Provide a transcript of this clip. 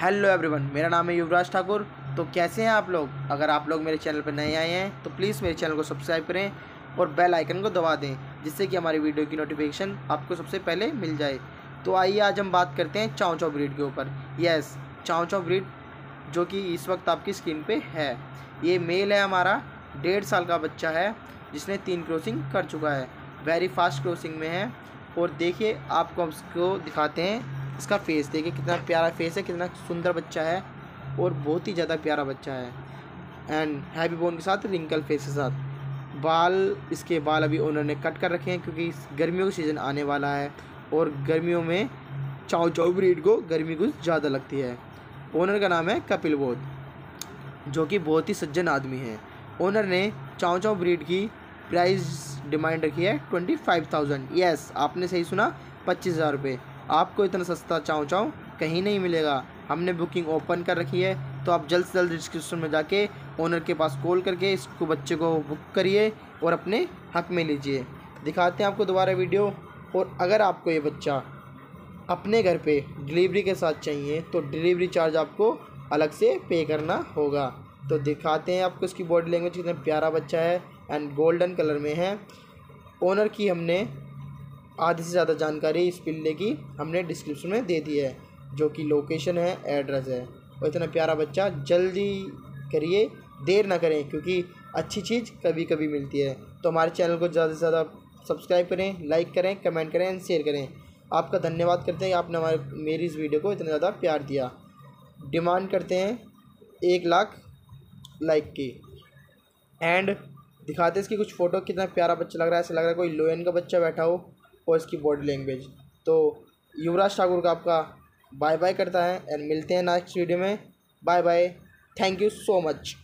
Hello everyone मेरा नाम है युवराज ठाकुर। तो कैसे हैं आप लोग? अगर आप लोग मेरे चैनल पर नए आए हैं तो प्लीज़ मेरे चैनल को सब्सक्राइब करें और बेल आइकन को दबा दें, जिससे कि हमारी वीडियो की नोटिफिकेशन आपको सबसे पहले मिल जाए। तो आइए आज हम बात करते हैं चाँव चाँव ब्रीड के ऊपर। यस चाँव चाँव ब्रीड जो कि इस वक्त आपकी स्क्रीन पर है। ये मेल है हमारा, डेढ़ साल का बच्चा है, जिसने तीन क्रॉसिंग कर चुका है। वेरी फास्ट क्रॉसिंग में है। और देखिए, आपको हम इसको दिखाते हैं। इसका फेस देखिए, कितना प्यारा फेस है, कितना सुंदर बच्चा है और बहुत ही ज़्यादा प्यारा बच्चा है। एंड हैवी बोन के साथ रिंकल फेस के साथ। बाल, इसके बाल अभी ओनर ने कट कर रखे हैं क्योंकि गर्मियों का सीज़न आने वाला है और गर्मियों में चाव चाव ब्रीड को गर्मी कुछ ज़्यादा लगती है। ओनर का नाम है कपिल बोध, जो कि बहुत ही सज्जन आदमी है। ओनर ने चाव चाव ब्रीड की प्राइस डिमांड रखी है ट्वेंटी फाइव थाउज़ेंड यस आपने सही सुना, पच्चीस हज़ार रुपये आपको इतना सस्ता चाँव चाँव कहीं नहीं मिलेगा। हमने बुकिंग ओपन कर रखी है तो आप जल्द से जल्द डिस्क्रिप्शन में जाके ओनर के पास कॉल करके इसको बच्चे को बुक करिए और अपने हक में लीजिए। दिखाते हैं आपको दोबारा वीडियो, और अगर आपको ये बच्चा अपने घर पे डिलीवरी के साथ चाहिए तो डिलीवरी चार्ज आपको अलग से पे करना होगा। तो दिखाते हैं आपको इसकी बॉडी लैंग्वेज, कितना प्यारा बच्चा है, एंड गोल्डन कलर में है। ओनर की हमने आधे से ज़्यादा जानकारी इस पिल्ले की हमने डिस्क्रिप्शन में दे दी है, जो कि लोकेशन है एड्रेस है। और इतना प्यारा बच्चा, जल्दी करिए, देर ना करें, क्योंकि अच्छी चीज़ कभी कभी मिलती है। तो हमारे चैनल को ज़्यादा से ज़्यादा सब्सक्राइब करें लाइक करें कमेंट करें एंड शेयर करें। आपका धन्यवाद करते हैं आपने हमारे, मेरी इस वीडियो को इतना ज़्यादा प्यार दिया। डिमांड करते हैं एक लाख लाइक की। एंड दिखाते हैं इसकी कुछ फ़ोटो कितना प्यारा बच्चा लग रहा है। ऐसा लग रहा है कोई लोयन का बच्चा बैठा हो। और इसकी बॉडी लैंग्वेज तो युवराज ठाकुर का आपका बाय बाय करता है एंड मिलते हैं नेक्स्ट वीडियो में. Bye bye thank you so much